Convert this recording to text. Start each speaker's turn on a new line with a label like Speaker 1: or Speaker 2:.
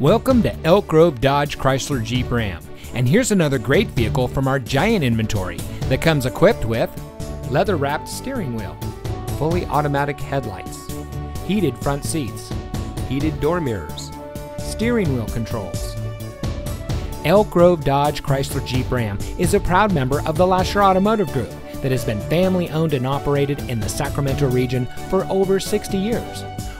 Speaker 1: Welcome to Elk Grove Dodge Chrysler Jeep Ram. And here's another great vehicle from our giant inventory that comes equipped with leather wrapped steering wheel, fully automatic headlights, heated front seats, heated door mirrors, steering wheel controls. Elk Grove Dodge Chrysler Jeep Ram is a proud member of the Lasher Automotive Group that has been family owned and operated in the Sacramento region for over 60 years.